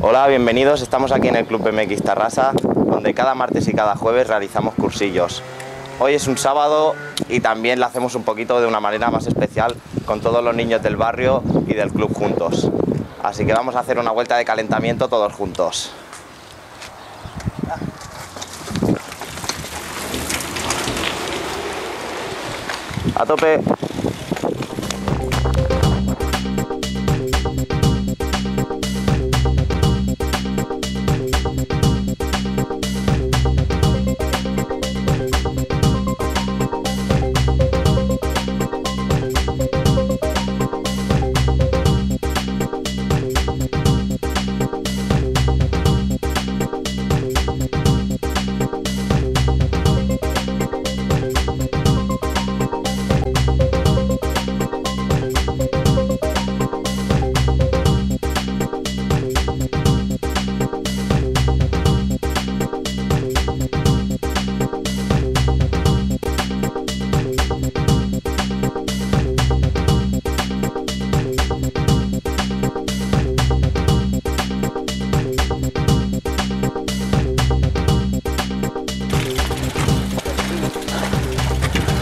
Hola, bienvenidos. Estamos aquí en el Club MX Tarrasa, donde cada martes y cada jueves realizamos cursillos. Hoy es un sábado y también lo hacemos un poquito de una manera más especial con todos los niños del barrio y del club juntos. Así que vamos a hacer una vuelta de calentamiento todos juntos. A tope.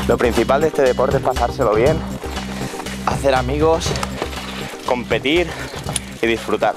Lo principal de este deporte es pasárselo bien, hacer amigos, competir y disfrutar.